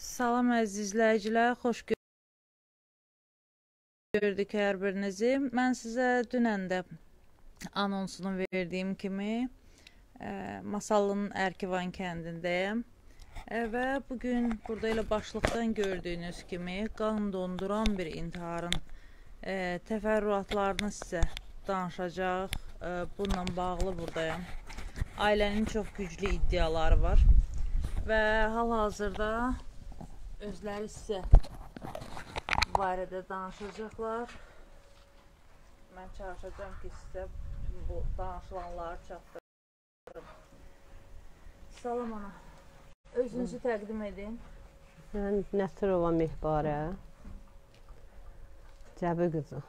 Salam əziz izləyicilər, xoş gördük hər birinizi. Mən sizə dünən də anonsunu verdiyim kimi ə, Masallının Ərkivan kəndindəyəm. Ə, və bu gün burada elə başlıqdan gördüyünüz kimi qan donduran bir intiharın ə, təfərrüatlarını sizə danışacaq. Ə, bununla bağlı burdayam. Ailənin çox güclü iddiaları var və hal-hazırda özləri sizə barədə danışacaqlar. Mən çalışacağam ki, sizə bütün bu danışılanları çatdırım. Salam ana. Özünüzü təqdim edin. Mən Nəsrova Mehbarə. Cəbi qızı.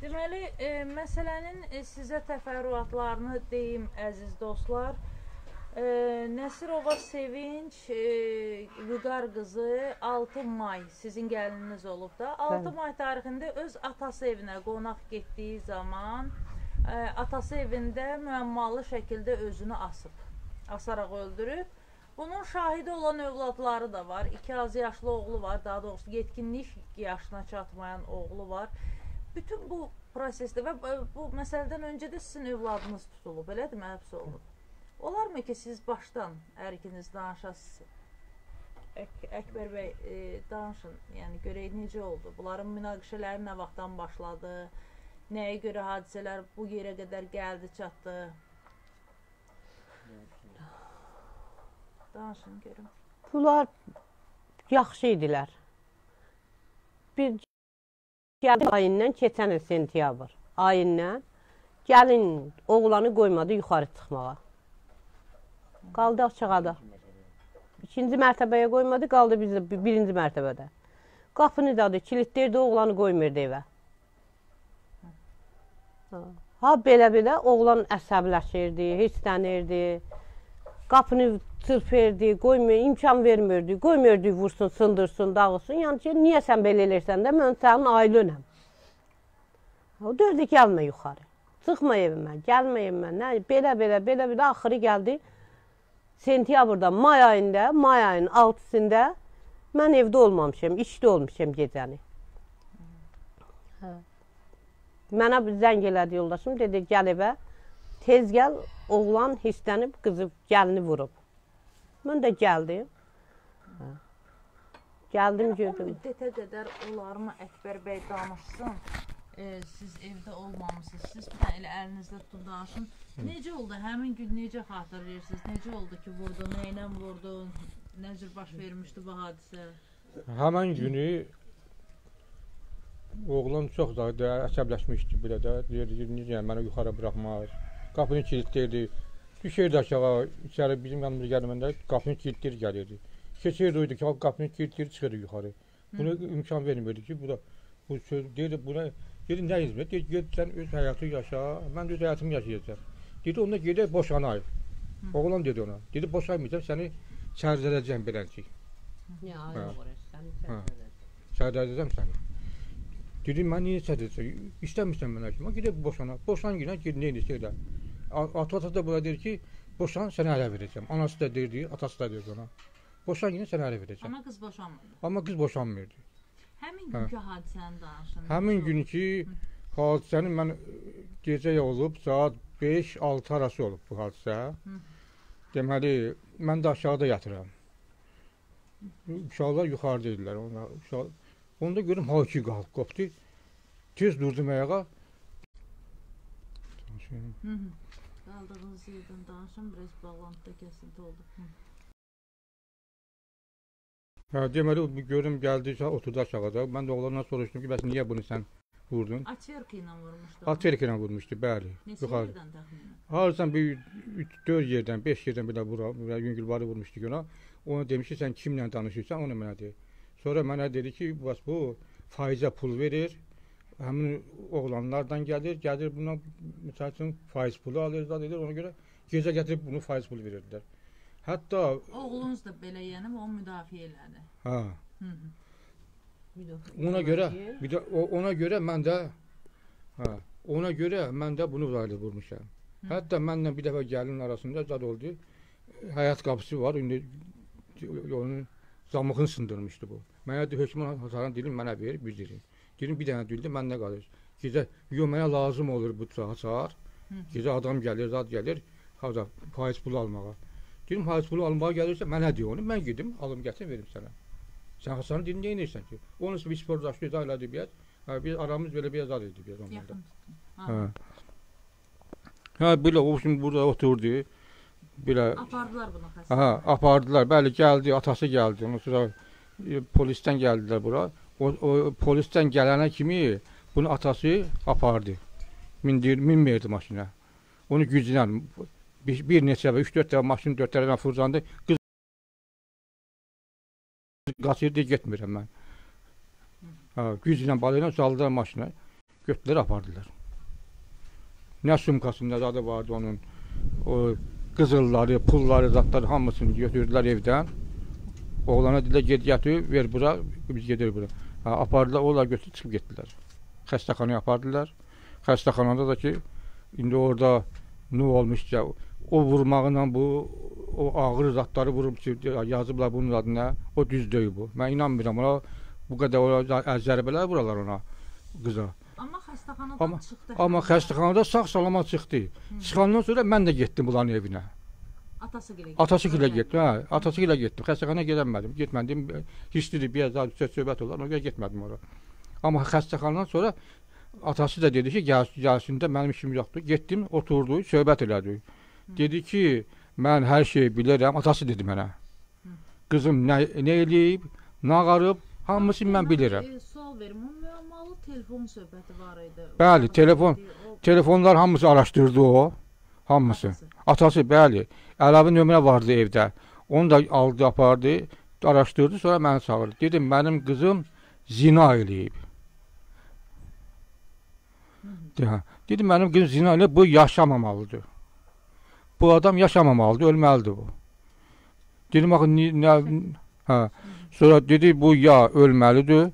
Deməli, e, məsələnin e, sizə təfərrüatlarını deyim əziz dostlar. E, Nəsirova Sevinç e, Vüqar qızı 6 may sizin gəlininiz olub da. 6 Bəli. may tarixində öz atası evinə qonaq getdiyi zaman e, atası evində müəmmalı şəkildə özünü asıb. Asaraq öldürüb. Bunun şahidi olan övladları da var. 2 az yaşlı oğlu var, daha doğrusu yetkinlik yaşına çatmayan oğlu var. Bütün bu prosesdə və bu- məsələdən öncə də sizin övladınız tutulub, elədirmi? Həbs olunub. Olarmı ki, siz başdan hər ikiniz danışasınız? Ək Əkbər bəy, e, danışın. Yəni görək necə oldu? Bunların münaqişələri nə vaxtdan başladı? Nəyə görə hadisələr bu yerə qədər gəldi, çatdı? Danışın görüm. Bunlar yaxşı idilər. Bir gəlin ayından keçən il sentyabr ayından gəlin oğlanı qoymadı yuxarı çıxmağa. Qaldı aşağıda. İkinci mərtəbəyə qoymadı, qaldı bizdə bi- birinci mərtəbədə. Qapını dadı, kilitlərdi, oğlanı qoymurdu evə. Ha, belə-belə oğlan əsəbləşirdi, hissələnirdi. Qapını çırpırdı, qoymur, imkan vermirdi. Qoymurdu vursun, sındırsın, dağılsın. Yəni ki, niyə sən belə eləyirsən də mən sənin ailənəm. O dördü gəlmə yuxarı. Çıxma evimə, gəlmə evimə. Nə belə belə belə belə axırı gəldi. Sentyabrda, may ayında, may ayının 6-sında mən evdə olmamışam, işdə olmuşam gecəni. Hə. Mənə bir zəng elədi yoldaşım, dedi gəl evə. Tez gəl, oğlan hisslənib qızı gəlini vurub. Mən də gəldim. Hə. Gəldim O gördüm. müddətə qədər olarmı Əkbər bəy danışsın? E, siz evdə olmamısınız. Siz bir də elə əlinizdə tutun danışın. Necə oldu? Həmin gün necə xatırlayırsınız? Necə oldu ki, vurdu, nə ilə vurdu? Nə cür baş vermişdi bu hadisə? Həmin günü oğlan çox da əsəbləşmişdi belə də. Deyirdi ki, niyə məni yuxarı buraxmaz? Qapını kilitləyirdi. Düşərdi aşağı, içəri bizim yanımıza gəlməndə qapını kilitləyir gəlirdi. Keçirdi oydu ki, qapını kilitləyir çıxırdı yuxarı. Buna imkan vermirdi ki, bu da bu söz deyirdi buna dedi nə hizmət? Dedi get sən öz həyatı yaşa, mən öz həyatımı yaşayacağam. Dedi onda gedək boşanay. Oğlan dedi ona. Dedi boşaymayacağam, səni çərzələcəm beləncik. Ya, Hə. sən Hə. Çərdədəcəm səni. Dedim mən niyə çərdəcəm? İstəmirsən mənə ki, mən gedib boşana. Boşan günə ged nə edirsə elə. Ata ata da buna deyir ki, boşan sənə ələ verəcəm. Anası da deyirdi, atası da deyirdi ona. Boşan günə sənə ələ verəcəm. Amma qız boşanmadı. Amma qız boşanmırdı. Həmin Hə. günkü hadisəni danışın. Həmin günkü hadisəni mən gecə olub saat 5-6 arası olub bu hadisə. Deməli, mən də aşağıda yatıram. Uşaqlar yuxarıda idilər. Onlar uşaq Onda görüm haki qalx qopdu. Tez durdum ayağa. Hı -hı. Qaldığınız yerdən danışın, biraz bağlantıda kəsinti oldu. Hı. Hə, deməli görüm gəldi, oturdu aşağıda. Mən də oğlandan soruşdum ki, bəs niyə bunu sən vurdun? Açerka ilə vurmuşdu. Alterka ilə vurmuşdu, bəli. Neçə Yuxarı. yerdən təxminən? Hardan bir 4 yerdən, 5 yerdən belə vura, belə yüngül varı vurmuşdu ona. Ona demişdi sən kimlə danışırsan, onu mənə de. Sonra mənə dedi ki, bəs bu faizə pul verir. Həmin oğlanlardan gəlir, gəlir buna məsəl üçün faiz pulu alır, zad edir. Ona görə gecə gətirib bunu faiz pulu verirdilər. Hətta Oğlunuz da belə yəni o müdafiə elədi. hə, Hı -hı. ona görə bir də o- ona görə mən də hə, ona görə mən də bunu vəli vurmuşam. Hətta mənlə bir dəfə gəlin arasında zad oldu. Həyat qapısı var. İndi onun zamığını sındırmışdı bu. Mənə də hökmən hasarın dilim mənə ver, bildirin. Dedim bir dənə dildi məndə qalır. Gecə yo mənə lazım olur bu hasar. Gecə adam gəlir, zat gəlir, hada faiz pulu almağa. Dedim faiz pulu almağa gəlirsə mənə deyə onu, mən gedim, alım gətirim verim sənə. Sən hasarın dilini nə edirsən ki? Onun üçün biz spordaşlı izah elədik biraz. Hə, biz aramız belə bir azad idi biraz onlarda. Hə. Hə, belə o şimdi burada oturdu. Belə Apardılar bunu xəstə. Aha, apardılar. Bəli, gəldi, atası gəldi. Ondan sonra e, polisdən gəldilər bura. O, o polisdən gələnə kimi bunu atası apardı. Mindir, minmirdi maşına. Onu güclə bir, bir neçə və 3-4 dəfə maşın 4 tərəfdən fırlandı. Qız qaçırdı, getmirəm mən. Ha, güclə balayla saldılar maşına. Götürdülər, apardılar. Nə sumkasında zadı vardı onun. O qızılları, pulları, zatları hamısını götürdülər evdən. Oğlana dedilər get gətir, ver bura, biz gedirik bura. Ha, apardılar, onlar götürüb çıxıb getdilər. Xəstəxanaya apardılar. Xəstəxanada da ki, indi orada nə olmuşsa, o vurmağıyla bu o ağır zatları vurub ki, yazıblar bunun adına, o düz deyil bu. Mən inanmıram ona. Bu qədər ona zərbələr vuralar ona qıza. Amma xəstəxanadan Amma- çıxdı. Amma xəstəxanada sağ-salamat çıxdı. Çıxandan sonra mən də getdim bunların evinə. atası gilə. Atası ilə getdim. Hə, atası ilə getdim. Xəstəxanaya gedəmədim. Getmədim. Hisslidir, daha söz söhbət olar. Ona görə getmədim ora. Amma xəstəxanadan sonra atası da dedi ki, gəl, gəlsin də mənim işim yoxdur. Getdim, oturdu, söhbət elədik. Dedi ki, mən hər şeyi bilirəm. Atası dedi mənə. Qızım nə nə eləyib, nə ağarıb, hamısını mən bilirəm. Sual verim. O müəmmalı telefon söhbəti var idi. Bəli, telefon- Telefonlar hamısı araşdırdı o. Hamısı. atası. Bəli, əlavə nömrə vardı evdə. Onu da aldı, apardı, araşdırdı, sonra məni çağırdı. Dedim, mənim qızım zina eləyib. Dedim, dedim mənim qızım zina eləyib, bu yaşamamalıdır. Bu adam yaşamamalıdır, ölməlidir bu. Dedim, axı nə hə. Sonra dedi, bu ya ölməlidir,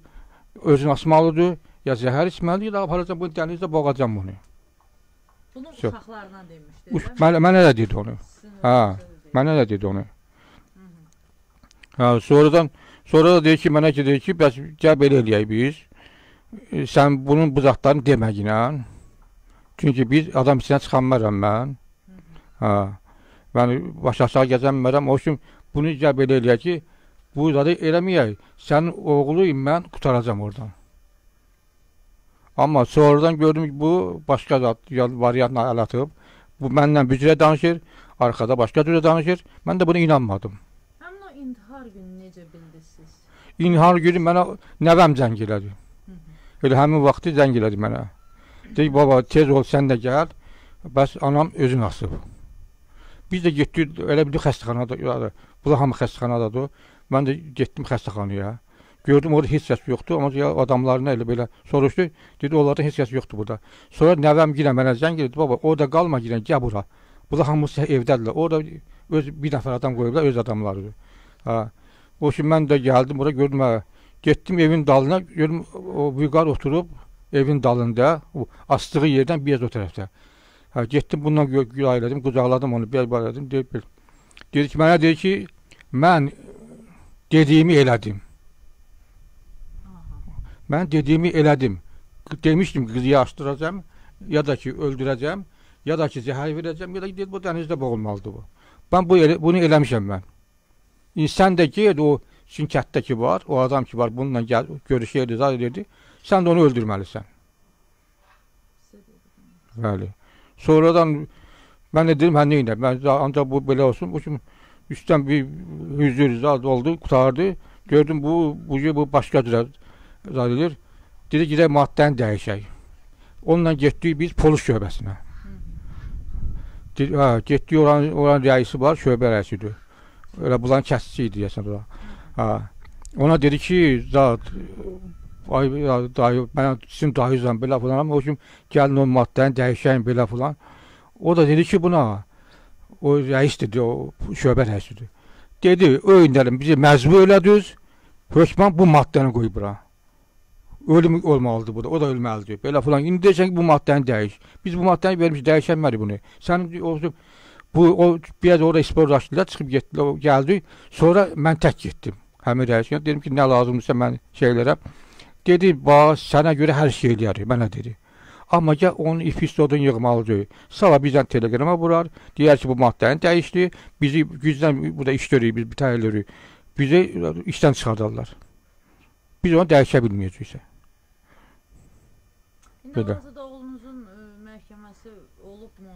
özünü asmalıdır, ya zəhər içməlidir, ya da aparacam bunu dənizdə boğacam bunu. Bunu Söz. uşaqlarına demişdi. Uş, mi? mənə, də dedi onu. Deyil. Mənə də dedi onu. Hə, sonradan sonra da deyir ki, mənə ki, deyir ki, bəs gəl belə eləyək biz. E, sən bunun buzaqlarını deməklə. Çünki biz adam içinə çıxanmaram mən. Hə. Mən baş aşağı gəzənmərəm. O üçün bunu gəl belə eləyək ki, bu zadı eləməyək. Sənin oğluyum mən, qutaracam oradan. Amma sonradan gördüm ki, bu başqa zat variantla əl atıb. Bu məndən bücrə danışır, arxada başqa cürə danışır. Mən də buna inanmadım. Həmin o intihar günü necə bildiniz siz? İnhar günü mənə nəvəm zəng elədi. Elə həmin vaxtı zəng elədi mənə. Dedi baba tez ol sən də gəl. Bəs anam özün asıb. Biz də getdik elə bir xəstəxanada. Bunlar hamı xəstəxanadadır. Mən də getdim xəstəxanaya. Gördüm orada heç kəs yoxdur, amma ya adamlarına elə belə soruşdu. Dedi onlarda heç kəs yoxdur burada. Sonra nəvəm yenə mənə zəng elədi. Baba orada qalma yenə gəl bura. Bunlar hamısı evdədirlər. Orada öz bir nəfər adam qoyublar, öz adamlarıdır. Ha. O üçün mən də gəldim bura gördüm hə, Getdim evin dalına, gördüm o vüqar oturub evin dalında, o astığı yerdən biraz o tərəfdə. Hə, getdim bundan gülə elədim, qucaqladım onu, bir elədim, dedi, bir. dedi ki, mənə dedi ki, mən dediyimi elədim. Aha. Mən dediyimi elədim. Demişdim qızı yaşdıracam, ya da ki öldürəcəm, ya da ki zəhər verəcəm, ya da ki dedi, bu dənizdə boğulmalıdır bu. Ben bu elə, bunu eləmişəm mən. İnsan da get o sizin kətdəki var, o adam ki var, bununla gəl, görüşəydi, zad edirdi. Sən də onu öldürməlisən. Bəli. Sonradan mən də dedim, hə nə edəm? Mən ancaq bu belə olsun. Bu kimi üstdən bir hüzür zad oldu, qutardı. Gördüm bu bu bu başqa cürə zad edir. Dedi gedək maddəni dəyişək. Onunla getdik biz polis şöbəsinə. Dedi, hə, getdik oranın oranın rəisi var, şöbə rəisidir. Elə bulan kəsici idi deyəsən ora. Ha. Ona dedi ki, zat ay dayı mən sizin dayınızam belə falan amma o gün gəlin o maddəni dəyişəyin belə falan. O da dedi ki buna o rəis dedi, o şöbə rəisidir. Dedi, öyünlərim bizi məcbur elədiniz. Hökmən bu maddəni qoy bura. Ölüm olmalıdır bu da. O da ölməlidir. Belə falan. İndi deyirsən ki, bu maddəni dəyiş. Biz bu maddəni vermiş, dəyişənmərik bunu. Sənin olsun Bu o biraz orada sporlaşdılar, çıxıb getdilər, o gəldi. Sonra mən tək getdim. Həmin rəisinə dedim ki, nə lazımdırsa mən şeylərə. Dedi, bax, sənə görə hər şey eləyərik, mənə dedi. Amma gəl onun epizodunu yığmalıdır. Sala bizdən teleqrama vurar. Deyər ki, bu maddəni dəyişdi. Bizi gücdən burada iş görürük, biz bitər eləyirik. Bizi işdən çıxardarlar. Biz onu dəyişə bilməyəcəksə. Belə. oğlunuzun ə, məhkəməsi olubmu?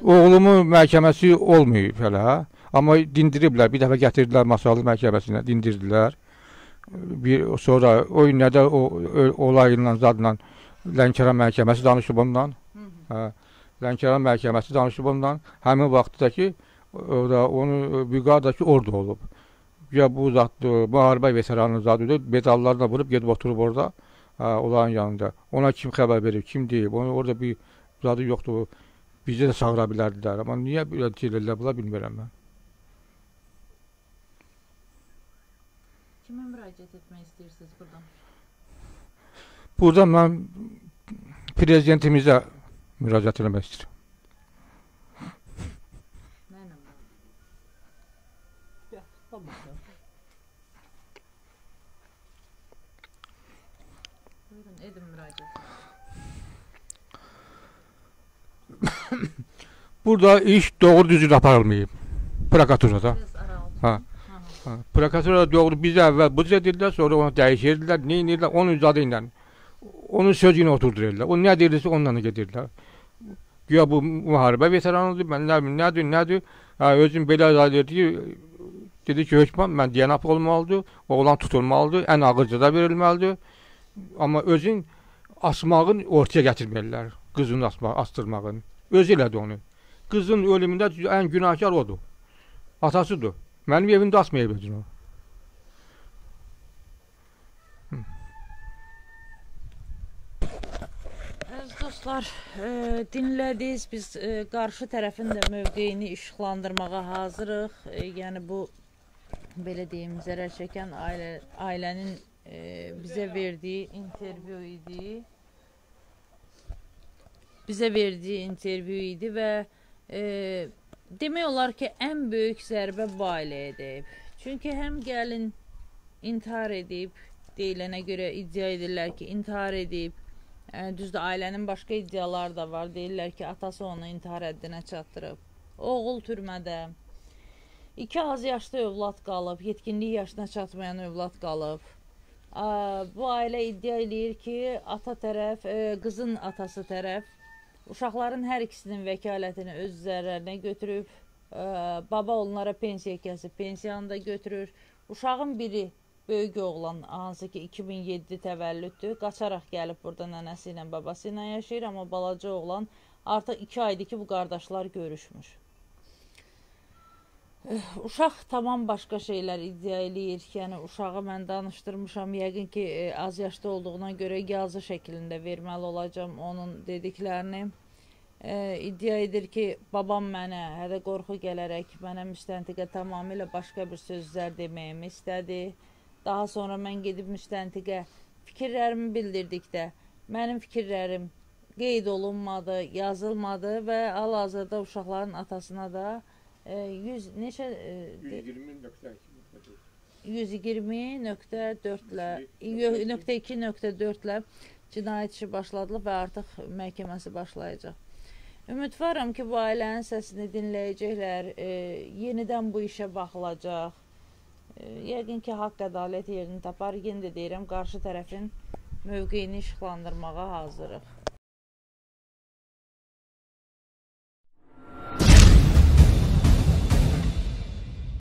Yəni Oğlumun məhkəməsi olmayıb hələ. Amma dindiriblər. Bir dəfə gətirdilər Masallı məhkəməsinə, dindirdilər. Bir sonra o günlərdə o ö- olayla zadla Lənkəran məhkəməsi danışıb ondan. Hə. Lənkəran məhkəməsi danışıb ondan. Həmin vaxtdakı orada onu briqadakı orada olub. Ya bu zatdır, müharibə veteranı zadıdır. Medallarla vurub gedib oturub orada. Hə, onların yanında. Ona kim xəbər verir, kim deyib. Onu orada bir zadı yoxdur. Bizə də çağıra bilərdilər. Amma niyə belə deyirlər, bunlar bilmirəm mən. Kimə müraciət etmək istəyirsiniz burdan? Burada mən prezidentimizə müraciət etmək istəyirəm. Nə ilə? bağlı? Buyurun, edin müraciət. Burada iş doğru düzgün aparılmayıb. Prokuraturada. Biraz aralı. Ha. Prokuratura doğru bizə əvvəl bu dedilər, sonra onu dəyişirdilər, nə edirlər, onun zadı ilə. Onun sözünə oturdururlar. O nə deyirsə onunla gedirlər. Güya bu müharibə veteranıdır, mən nə bilim, nədir, nədir. Ha, özüm belə ki, dedi ki, hökmən mən DNAP olmalıdır, oğlan tutulmalıdır, ən ağır cəza verilməlidir. Amma özün asmağın ortaya gətirməlilər. Qızın asma, astırmağın. Özü elədi onu. Qızın ölümündə ən günahkar odur. Atasıdır. Mənim evimdə asmayıb özünü. Dostlar, e, dinlədiniz. Biz e, qarşı tərəfin də mövqeyini işıqlandırmağa hazırıq. E, yəni bu belə deyim, zərər çəkən ailə ailənin e, bizə verdiyi intervyu idi. Bizə verdiyi intervyu idi və e, demək olar ki, ən böyük zərbə bu ailəyə dəyib. Çünki həm gəlin intihar edib, deyilənə görə iddia edirlər ki, intihar edib. Düzdür, ailənin başqa iddiaları da var. Deyirlər ki, atası onu intihar həddinə çatdırıb. Oğul türmədə. 2 az yaşlı övlad qalıb, yetkinlik yaşına çatmayan övlad qalıb. Bu ailə iddia eləyir ki, ata tərəf, qızın atası tərəf uşaqların hər ikisinin vəkalətini öz üzərlərinə götürüb. Ə, Baba onlara pensiya kəsib, pensiyanı da götürür. Uşağın biri böyük oğlan hansı ki 2007 təvəllüddür, qaçaraq gəlib burada nənəsi ilə, babası ilə yaşayır, amma balaca oğlan artıq 2 aydır ki, bu qardaşlar görüşmüş. Eh, Uşaq tamam başqa şeylər iddia eləyir. Yəni uşağı mən danışdırmışam. Yəqin ki, e, az yaşda olduğuna görə yazı şəklində verməli olacağam onun dediklərini. E, iddia edir ki, babam mənə hədə qorxu gələrək mənə müstəntiqə tamamilə başqa bir sözlər deməyimi istədi. Daha sonra mən gedib müstəntiqə fikirlərimi bildirdikdə mənim fikirlərim qeyd olunmadı, yazılmadı və hal-hazırda uşaqların atasına da 100 neçə e, de- 120.4-lə, yox, nöqtə 2.4-lə cinayət işi başladılıb və artıq məhkəməsi başlayacaq. Ümidvaram ki, bu ailənin səsini dinləyəcəklər, e, yenidən bu işə baxılacaq. E, yəqin ki, haqq ədalət yerini tapar. Yenə də deyirəm, qarşı tərəfin mövqeyini işıqlandırmağa hazırıq.